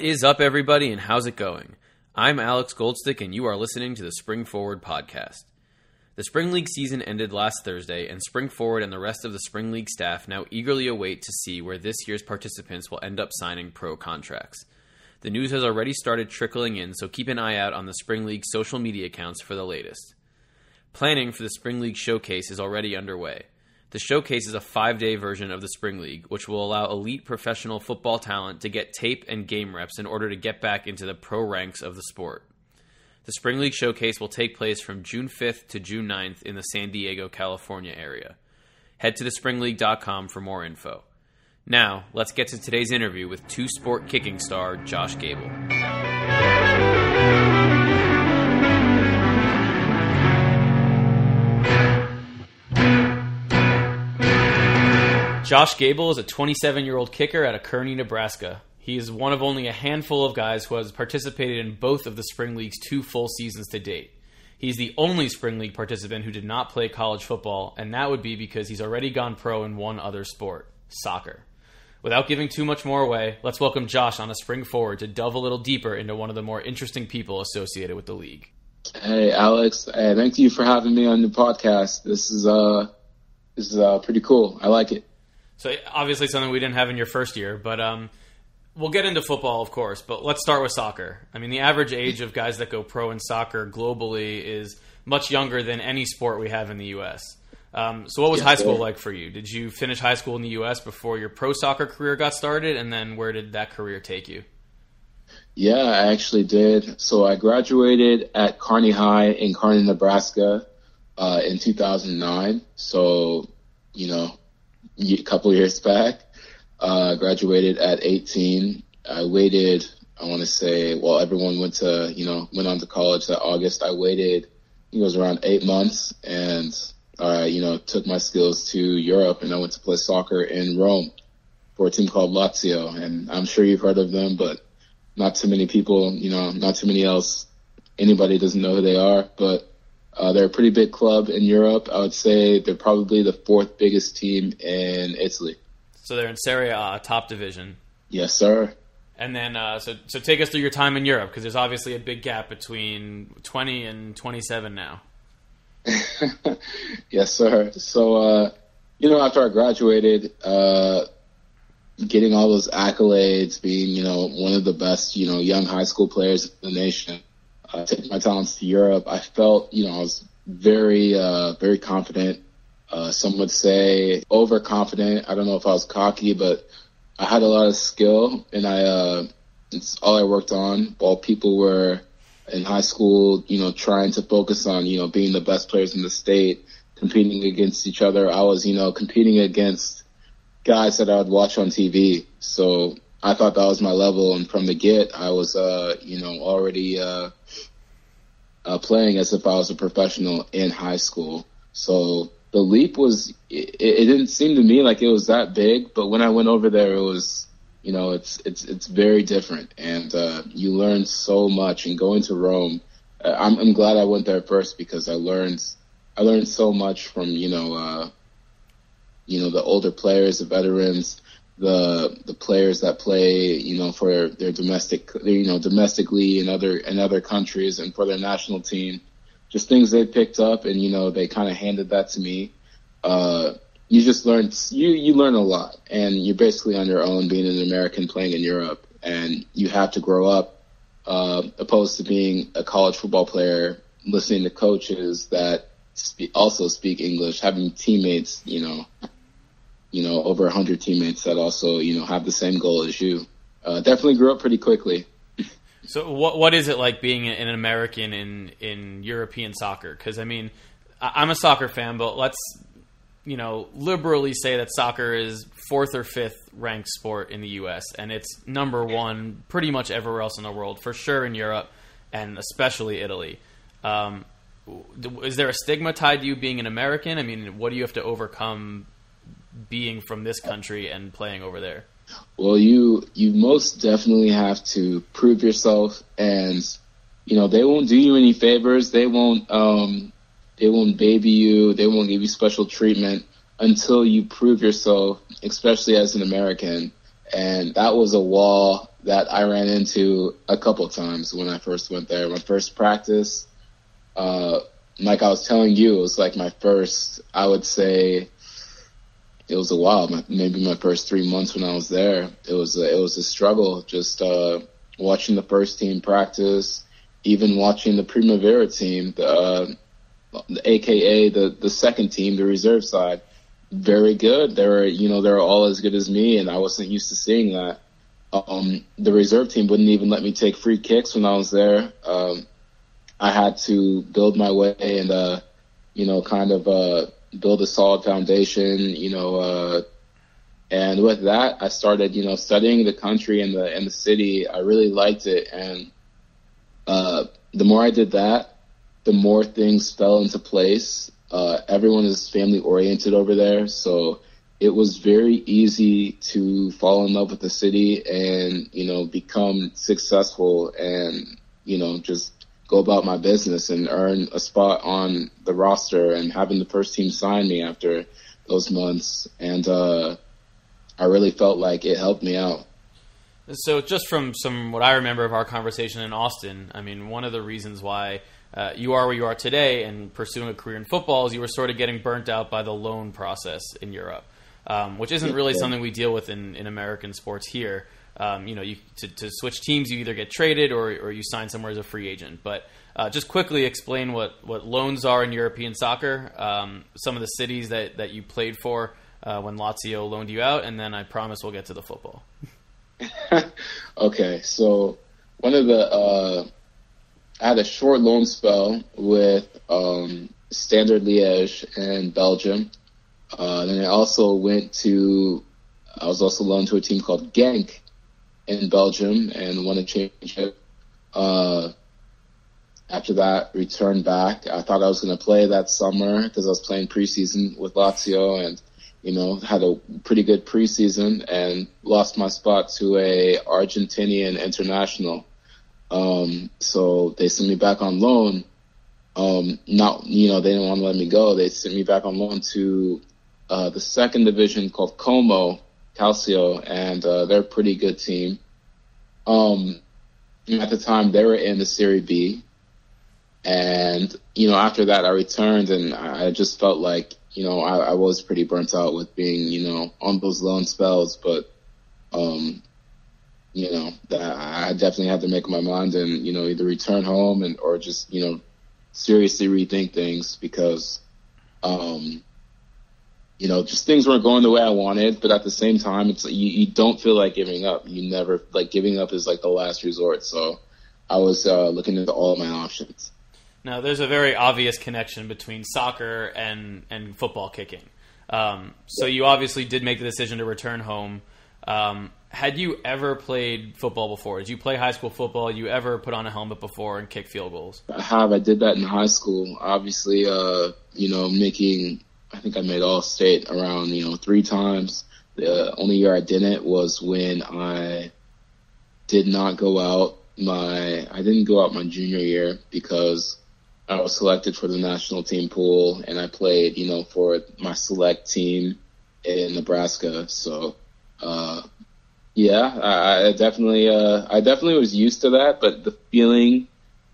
What is up, everybody, and how's it going? I'm Alex Goldstick, and you are listening to the Spring Forward podcast. The Spring League season ended last Thursday, and Spring Forward and the rest of the Spring League staff now eagerly await to see where this year's participants will end up signing pro contracts. The news has already started trickling in, so keep an eye out on the Spring League social media accounts for the latest. Planning for the Spring League showcase is already underway. The showcase is a five day version of the Spring League, which will allow elite professional football talent to get tape and game reps in order to get back into the pro ranks of the sport. The Spring League showcase will take place from June 5th to June 9th in the San Diego, California area. Head to thespringleague.com for more info. Now, let's get to today's interview with two sport kicking star Josh Gable. Josh Gable is a 27 year old kicker out of Kearney, Nebraska. He is one of only a handful of guys who has participated in both of the Spring League's two full seasons to date. He's the only Spring League participant who did not play college football, and that would be because he's already gone pro in one other sport soccer. Without giving too much more away, let's welcome Josh on a spring forward to delve a little deeper into one of the more interesting people associated with the league. Hey, Alex. Hey, thank you for having me on the podcast. This is uh, this is uh, pretty cool. I like it. So obviously something we didn't have in your first year, but um, we'll get into football, of course. But let's start with soccer. I mean, the average age of guys that go pro in soccer globally is much younger than any sport we have in the U.S. Um, so, what was high school like for you? Did you finish high school in the U.S. before your pro soccer career got started, and then where did that career take you? Yeah, I actually did. So I graduated at Kearney High in Kearney, Nebraska, uh, in 2009. So, you know, a couple years back. Uh, graduated at 18. I waited, I want to say, well, everyone went to, you know, went on to college that August. I waited, it was around eight months and, uh, you know, took my skills to Europe and I went to play soccer in Rome for a team called Lazio. And I'm sure you've heard of them, but not too many people, you know, not too many else, anybody doesn't know who they are, but uh, they're a pretty big club in Europe. I would say they're probably the fourth biggest team in Italy. So they're in Serie A, top division. Yes, sir. And then, uh, so so take us through your time in Europe because there's obviously a big gap between 20 and 27 now. yes, sir. So, uh, you know, after I graduated, uh, getting all those accolades, being you know one of the best, you know, young high school players in the nation uh, take my talents to Europe, I felt, you know, I was very, uh, very confident. Uh, some would say overconfident. I don't know if I was cocky, but I had a lot of skill and I, uh, it's all I worked on while people were in high school, you know, trying to focus on, you know, being the best players in the state, competing against each other. I was, you know, competing against guys that I would watch on TV. So I thought that was my level, and from the get, I was, uh, you know, already uh, uh, playing as if I was a professional in high school. So the leap was, it, it, didn't seem to me like it was that big, but when I went over there, it was, you know, it's it's it's very different, and uh, you learn so much. And going to Rome, uh, I'm, I'm glad I went there first because I learned I learned so much from you know, uh, you know, the older players, the veterans the the players that play, you know, for their domestic, you know, domestically in other in other countries and for their national team, just things they picked up, and you know, they kind of handed that to me. Uh, you just learn you you learn a lot, and you're basically on your own being an American playing in Europe, and you have to grow up. Uh, opposed to being a college football player, listening to coaches that spe- also speak English, having teammates, you know, you know, over a hundred teammates that also, you know, have the same goal as you. Uh, definitely grew up pretty quickly. So what what is it like being an American in in European soccer? Because I mean, I'm a soccer fan, but let's you know liberally say that soccer is fourth or fifth ranked sport in the U.S. and it's number one pretty much everywhere else in the world, for sure in Europe and especially Italy. Um, is there a stigma tied to you being an American? I mean, what do you have to overcome being from this country and playing over there? Well, you you most definitely have to prove yourself, and you know they won't do you any favors. They won't um, they won't baby you. They won't give you special treatment until you prove yourself, especially as an American. and that was a wall that I ran into a couple times when I first went there. My first practice, uh, like I was telling you, it was like my first. I would say it was a while, my, maybe my first three months when I was there. It was a, it was a struggle. Just uh, watching the first team practice, even watching the Primavera team, the, uh, the AKA the the second team, the reserve side, very good. They were you know they were all as good as me, and I wasn't used to seeing that. Um, the reserve team wouldn't even let me take free kicks when I was there. Um, I had to build my way and uh, you know kind of uh, build a solid foundation. You know. Uh, and with that, I started, you know, studying the country and the and the city. I really liked it, and uh, the more I did that, the more things fell into place. Uh, everyone is family oriented over there, so it was very easy to fall in love with the city and you know become successful and you know just go about my business and earn a spot on the roster and having the first team sign me after those months and uh, I really felt like it helped me out. So, just from some what I remember of our conversation in Austin, I mean, one of the reasons why uh, you are where you are today and pursuing a career in football is you were sort of getting burnt out by the loan process in Europe, um, which isn't really something we deal with in, in American sports here. Um, you know, you, to, to, switch teams, you either get traded or, or you sign somewhere as a free agent. But uh, just quickly explain what, what loans are in European soccer, um, some of the cities that, that you played for uh, when Lazio loaned you out, and then I promise we'll get to the football. okay, so one of the uh, I had a short loan spell with um, Standard Liège in Belgium. Uh, then I also went to, I was also loaned to a team called Genk in Belgium and won a championship. Uh, after that, returned back. I thought I was going to play that summer because I was playing preseason with Lazio and, you know, had a pretty good preseason and lost my spot to a Argentinian international. Um, so they sent me back on loan. Um, not, you know, they didn't want to let me go. They sent me back on loan to, uh, the second division called Como Calcio and, uh, they're a pretty good team. Um, at the time they were in the Serie B. And, you know, after that I returned and I just felt like, you know, I, I was pretty burnt out with being, you know, on those loan spells, but, um, you know, I definitely had to make my mind and, you know, either return home and, or just, you know, seriously rethink things because, um, you know, just things weren't going the way I wanted, but at the same time, it's, you, you don't feel like giving up. You never, like giving up is like the last resort. So I was, uh, looking into all my options. Now, there's a very obvious connection between soccer and, and football kicking. Um, so you obviously did make the decision to return home. Um, had you ever played football before? Did you play high school football? You ever put on a helmet before and kick field goals? I have. I did that in high school. Obviously, uh, you know, making. I think I made all state around you know three times. The only year I didn't was when I did not go out my. I didn't go out my junior year because I was selected for the national team pool and I played, you know, for my select team in Nebraska. So, uh, yeah, I, I definitely, uh, I definitely was used to that, but the feeling,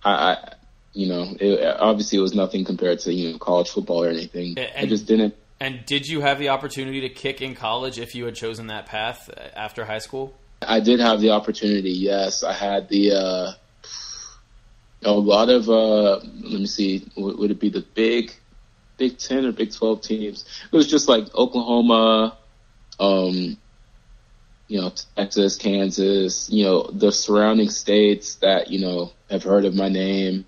I, I you know, it, obviously it was nothing compared to you know college football or anything. And, I just didn't. And did you have the opportunity to kick in college if you had chosen that path after high school? I did have the opportunity. Yes, I had the. Uh, a lot of uh, let me see, would it be the big, Big Ten or Big Twelve teams? It was just like Oklahoma, um, you know, Texas, Kansas, you know, the surrounding states that, you know, have heard of my name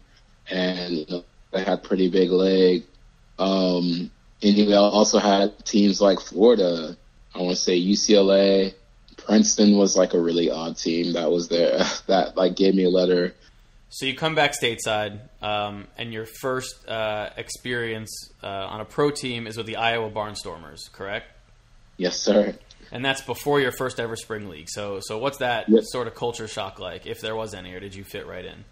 and they had pretty big leg. Um, and you also had teams like Florida, I want to say UCLA, Princeton was like a really odd team that was there that like gave me a letter. So you come back stateside, um, and your first uh, experience uh, on a pro team is with the Iowa Barnstormers, correct? Yes, sir and that's before your first ever spring league. So, so what's that yep. sort of culture shock like, if there was any, or did you fit right in?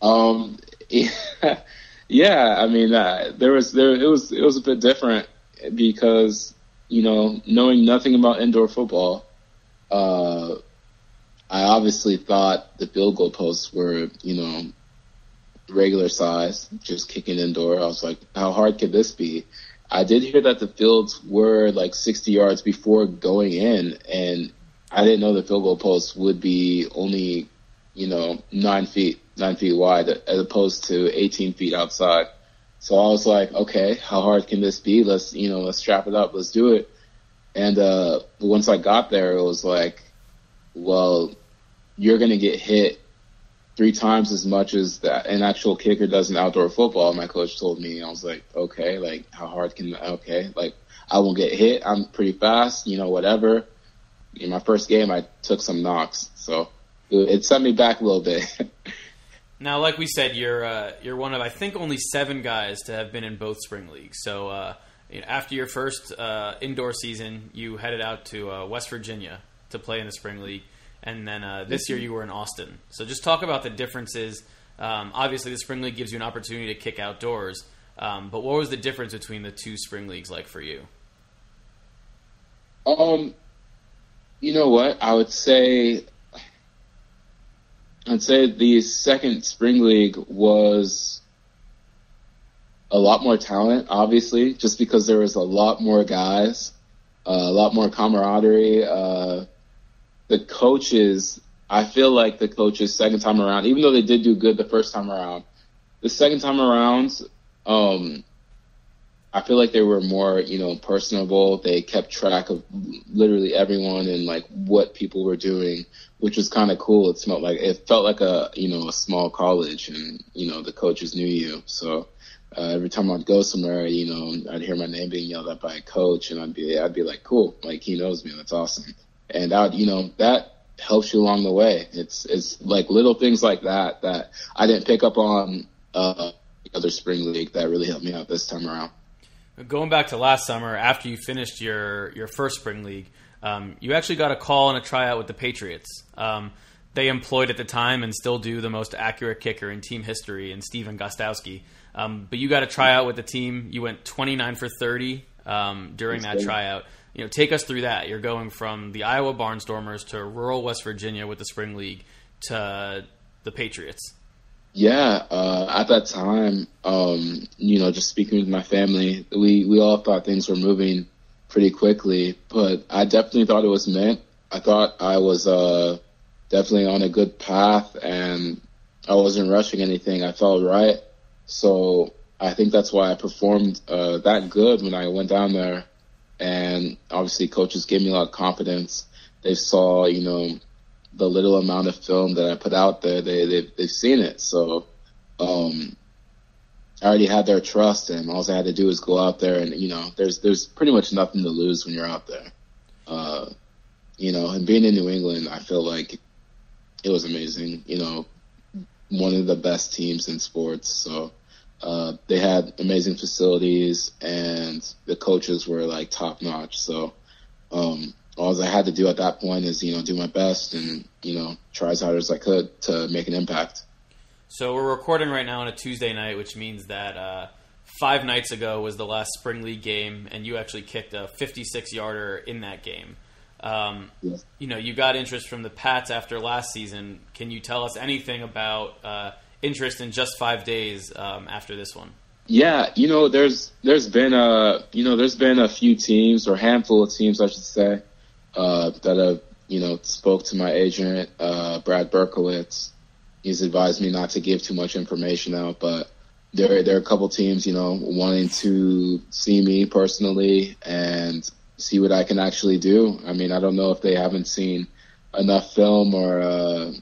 Um, yeah, I mean, uh, there was there it was it was a bit different because you know knowing nothing about indoor football, uh, I obviously thought the field goal posts were, you know, regular size, just kicking indoor. I was like, how hard could this be? I did hear that the fields were like 60 yards before going in, and I didn't know the field goal posts would be only, you know, nine feet, nine feet wide as opposed to 18 feet outside. So I was like, okay, how hard can this be? Let's, you know, let's strap it up. Let's do it. And, uh, once I got there, it was like, well, you're going to get hit three times as much as that an actual kicker does in outdoor football. My coach told me, I was like, okay, like how hard can, okay, like I won't get hit. I'm pretty fast, you know, whatever. In my first game, I took some knocks. So it, set me back a little bit. Now, like we said, you're uh, you're one of I think only seven guys to have been in both spring leagues. So uh, you know, after your first uh, indoor season, you headed out to uh, West Virginia to play in the spring league, and then uh, this year you were in Austin. So just talk about the differences. Um, obviously, the spring league gives you an opportunity to kick outdoors, um, but what was the difference between the two spring leagues like for you? Um, you know what? I would say I'd say the second spring league was a lot more talent, obviously, just because there was a lot more guys, uh, a lot more camaraderie. Uh, the coaches, I feel like the coaches second time around, even though they did do good the first time around, the second time around, um, I feel like they were more, you know, personable. They kept track of literally everyone and like what people were doing, which was kind of cool. It smelled like it felt like a, you know, a small college, and you know the coaches knew you. So uh, every time I'd go somewhere, you know, I'd hear my name being yelled at by a coach, and I'd be, I'd be like, cool, like he knows me. That's awesome. And that, you know, that helps you along the way. It's it's like little things like that that I didn't pick up on uh, the other spring league that really helped me out this time around. Going back to last summer, after you finished your your first spring league, um, you actually got a call and a tryout with the Patriots. Um, they employed at the time and still do the most accurate kicker in team history in Stephen Gostkowski. Um, but you got a tryout with the team. You went 29 for 30 um, during that tryout. You know, take us through that. You're going from the Iowa Barnstormers to rural West Virginia with the spring league to the Patriots. Yeah, uh, at that time, um, you know, just speaking with my family, we, we all thought things were moving pretty quickly, but I definitely thought it was meant. I thought I was, uh, definitely on a good path and I wasn't rushing anything. I felt right. So I think that's why I performed, uh, that good when I went down there. And obviously coaches gave me a lot of confidence. They saw, you know, the little amount of film that I put out there, they they've, they've seen it. So um, I already had their trust, and all I had to do was go out there, and you know, there's there's pretty much nothing to lose when you're out there. Uh, you know, and being in New England, I feel like it was amazing. You know, one of the best teams in sports. So uh, they had amazing facilities, and the coaches were like top notch. So um, all I had to do at that point is, you know, do my best and, you know, try as hard as I could to make an impact. So we're recording right now on a Tuesday night, which means that uh, five nights ago was the last spring league game, and you actually kicked a 56 yarder in that game. Um. You know, you got interest from the Pats after last season. Can you tell us anything about uh, interest in just five days um, after this one? Yeah, you know, there's there's been a you know there's been a few teams or handful of teams, I should say, uh, that have, you know, spoke to my agent, uh, Brad Berkowitz. He's advised me not to give too much information out, but there, there are a couple teams, you know, wanting to see me personally and see what I can actually do. I mean, I don't know if they haven't seen enough film or, uh,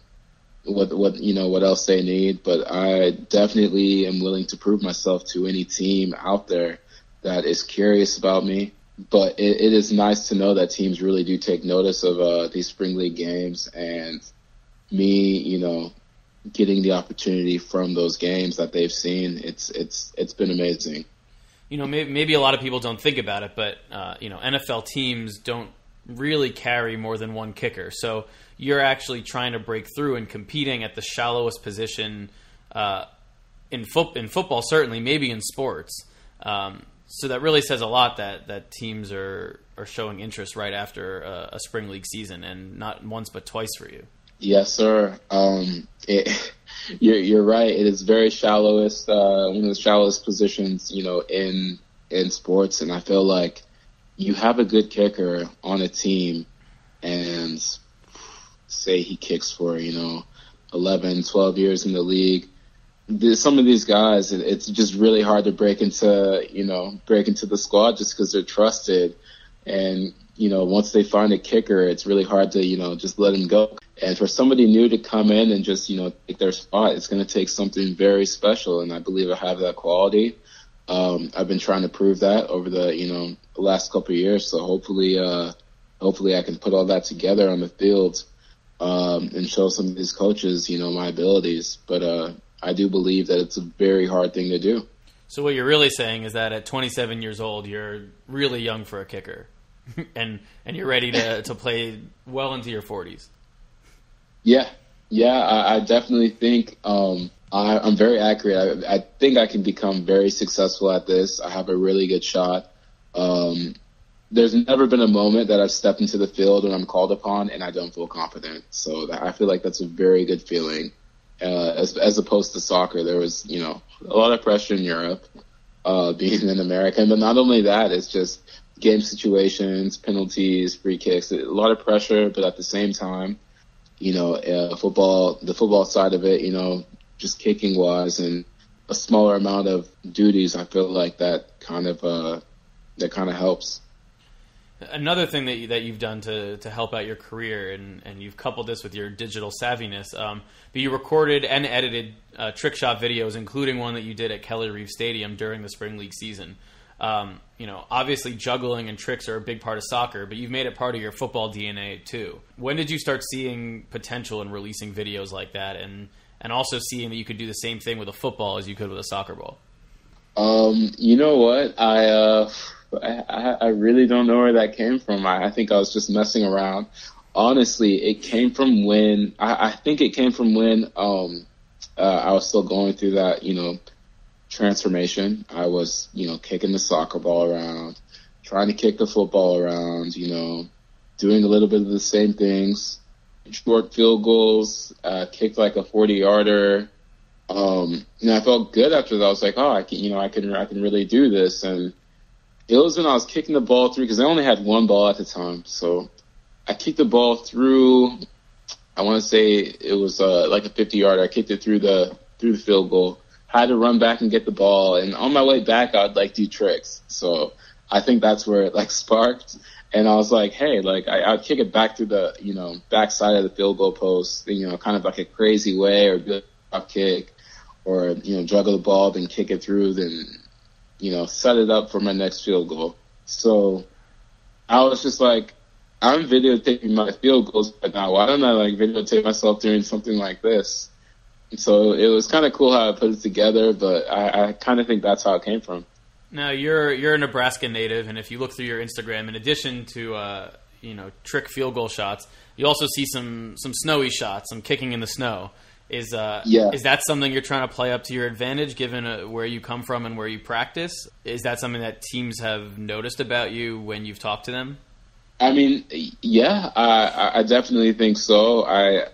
what, what, you know, what else they need, but I definitely am willing to prove myself to any team out there that is curious about me but it, it is nice to know that teams really do take notice of uh, these spring league games and me, you know, getting the opportunity from those games that they've seen. It's it's it's been amazing. You know, maybe, maybe a lot of people don't think about it, but uh, you know, NFL teams don't really carry more than one kicker. So you're actually trying to break through and competing at the shallowest position uh, in foot in football, certainly, maybe in sports. Um, so that really says a lot that that teams are are showing interest right after a, a spring league season, and not once but twice for you. Yes, sir. Um, it, you're you're right. It is very shallowest, uh, one of the shallowest positions, you know, in in sports, and I feel like you have a good kicker on a team, and say he kicks for you know 11, 12 years in the league. Some of these guys, it's just really hard to break into, you know, break into the squad just because they're trusted. And, you know, once they find a kicker, it's really hard to, you know, just let them go. And for somebody new to come in and just, you know, take their spot, it's going to take something very special. And I believe I have that quality. Um, I've been trying to prove that over the, you know, last couple of years. So hopefully, uh, hopefully I can put all that together on the field, um, and show some of these coaches, you know, my abilities. But, uh, I do believe that it's a very hard thing to do. So what you're really saying is that at 27 years old, you're really young for a kicker, and and you're ready to to play well into your 40s. Yeah, yeah, I, I definitely think um, I, am very accurate. I, I, think I can become very successful at this. I have a really good shot. Um, there's never been a moment that I've stepped into the field when I'm called upon and I don't feel confident. So I feel like that's a very good feeling. Uh, as, as opposed to soccer, there was, you know, a lot of pressure in Europe, uh, being an American, but not only that, it's just game situations, penalties, free kicks, a lot of pressure, but at the same time, you know, uh, football, the football side of it, you know, just kicking wise and a smaller amount of duties, I feel like that kind of, uh, that kind of helps. Another thing that you, that you've done to, to help out your career, and, and you've coupled this with your digital savviness, um, but you recorded and edited uh, trick shot videos, including one that you did at Kelly Reeve Stadium during the spring league season. Um, you know, obviously juggling and tricks are a big part of soccer, but you've made it part of your football DNA too. When did you start seeing potential in releasing videos like that, and and also seeing that you could do the same thing with a football as you could with a soccer ball? Um, you know what? I uh, I, I really don't know where that came from. I, I think I was just messing around. Honestly, it came from when I, I think it came from when um uh, I was still going through that, you know, transformation. I was, you know, kicking the soccer ball around, trying to kick the football around, you know, doing a little bit of the same things, short field goals, uh, kicked like a 40 yarder. Um, and I felt good after that. I was like, oh, I can, you know, I can, I can really do this. And it was when I was kicking the ball through because I only had one ball at the time. So I kicked the ball through. I want to say it was uh, like a 50 yarder. I kicked it through the through the field goal had to run back and get the ball. And on my way back, I'd like do tricks. So I think that's where it like sparked. And I was like, hey, like I, I'd kick it back through the, you know, backside of the field goal post, you know, kind of like a crazy way or a drop kick or, you know, juggle the ball, then kick it through, then, you know, set it up for my next field goal. So I was just like, I'm videotaping my field goals right now. Why don't I like videotape myself doing something like this? So it was kind of cool how I put it together, but I, I kind of think that's how it came from. Now you're you're a Nebraska native, and if you look through your Instagram, in addition to uh, you know trick field goal shots, you also see some some snowy shots, some kicking in the snow. Is uh, yeah. is that something you're trying to play up to your advantage, given uh, where you come from and where you practice? Is that something that teams have noticed about you when you've talked to them? I mean, yeah, I, I definitely think so. I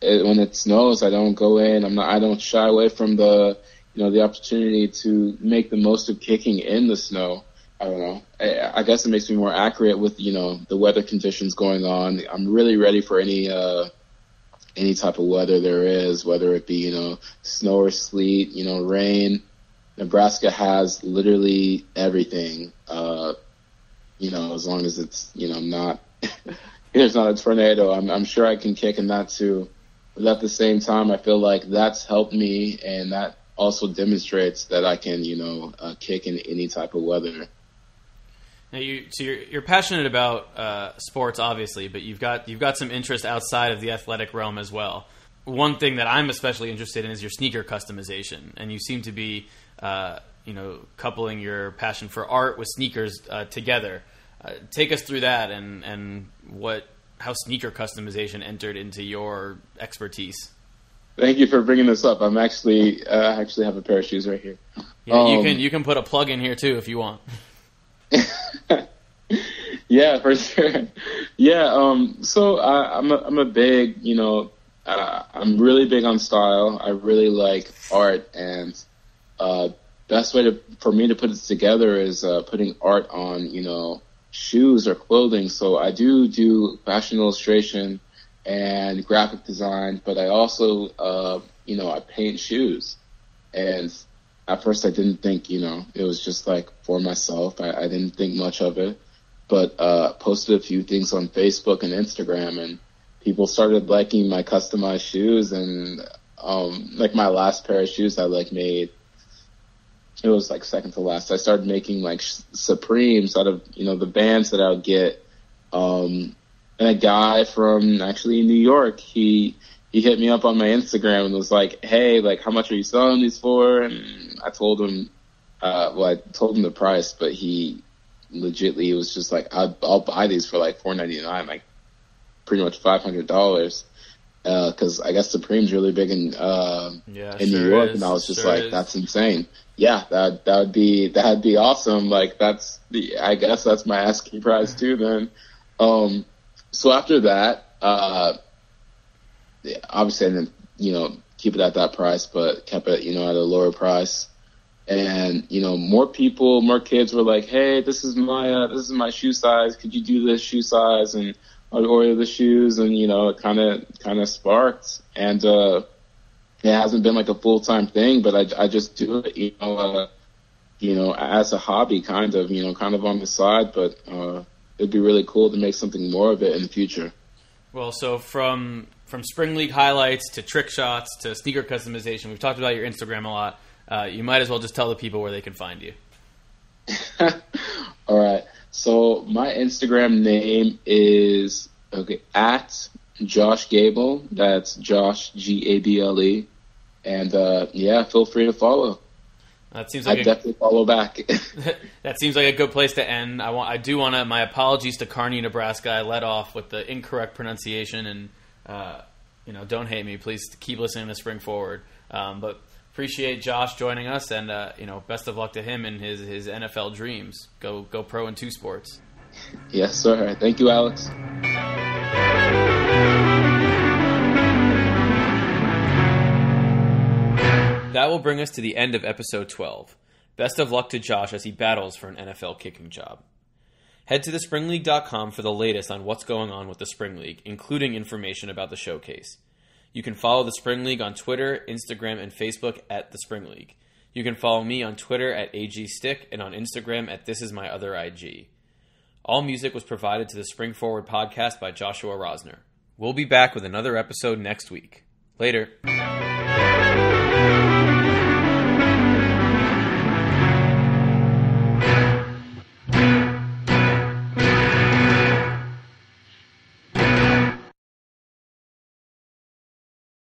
it, when it snows, I don't go in. I'm not. I don't shy away from the you know the opportunity to make the most of kicking in the snow. I don't know. I, I guess it makes me more accurate with you know the weather conditions going on. I'm really ready for any uh, any type of weather there is, whether it be you know snow or sleet, you know rain. Nebraska has literally everything. Uh, you know, as long as it's you know not it's not a tornado. I'm, I'm sure I can kick in that too. But at the same time, I feel like that's helped me, and that also demonstrates that I can, you know, uh, kick in any type of weather. Now you, so you're, you're passionate about uh, sports, obviously, but you've got you've got some interest outside of the athletic realm as well. One thing that I'm especially interested in is your sneaker customization, and you seem to be, uh, you know, coupling your passion for art with sneakers uh, together. Uh, take us through that and and what how sneaker customization entered into your expertise. Thank you for bringing this up. I'm actually uh, actually have a pair of shoes right here. Yeah, um, you can you can put a plug in here too if you want. yeah, for sure. Yeah. Um. So I, I'm a, I'm a big, you know, uh, I'm really big on style. I really like art, and uh, best way to for me to put it together is uh, putting art on, you know, shoes or clothing. So I do do fashion illustration and graphic design, but I also, uh, you know, I paint shoes. And at first I didn't think, you know, it was just like for myself. I, I didn't think much of it, but, uh, posted a few things on Facebook and Instagram and people started liking my customized shoes and, um, like my last pair of shoes I like made, it was like second to last. I started making like Supremes out of, you know, the bands that I would get, um, and a guy from actually New York, he he hit me up on my Instagram and was like, "Hey, like, how much are you selling these for?" And I told him, uh, well, I told him the price, but he legitly it was just like, I'll, "I'll buy these for like four ninety nine, like pretty much five hundred dollars." Because uh, I guess Supreme's really big in uh, yeah, in sure New York, is. and I was just sure like, is. "That's insane." Yeah, that that would be that'd be awesome. Like that's the I guess that's my asking price too. Then, um, so after that, uh, obviously I didn't, you know, keep it at that price, but kept it, you know, at a lower price. And, you know, more people, more kids were like, Hey, this is my, uh, this is my shoe size. Could you do this shoe size? And I'd order the shoes and, you know, it kind of, kind of sparked. And, uh, it hasn't been like a full time thing, but I, I just do it, you know, uh, you know, as a hobby kind of, you know, kind of on the side, but, uh, it'd be really cool to make something more of it in the future. Well, so from from spring league highlights to trick shots to sneaker customization, we've talked about your Instagram a lot. Uh, you might as well just tell the people where they can find you. All right. So my Instagram name is okay at Josh Gable. That's Josh G A B L E, and uh, yeah, feel free to follow. That seems like I definitely follow back. that seems like a good place to end. I want. I do want to. My apologies to Kearney, Nebraska. I led off with the incorrect pronunciation, and uh, you know, don't hate me. Please keep listening to Spring Forward. Um, but appreciate Josh joining us, and uh, you know, best of luck to him in his his NFL dreams. Go go pro in two sports. Yes, sir. Thank you, Alex. That will bring us to the end of episode 12. Best of luck to Josh as he battles for an NFL kicking job. Head to thespringleague.com for the latest on what's going on with the Spring League, including information about the showcase. You can follow the Spring League on Twitter, Instagram, and Facebook at the Spring League. You can follow me on Twitter at agstick and on Instagram at this is my other IG. All music was provided to the Spring Forward podcast by Joshua Rosner. We'll be back with another episode next week. Later.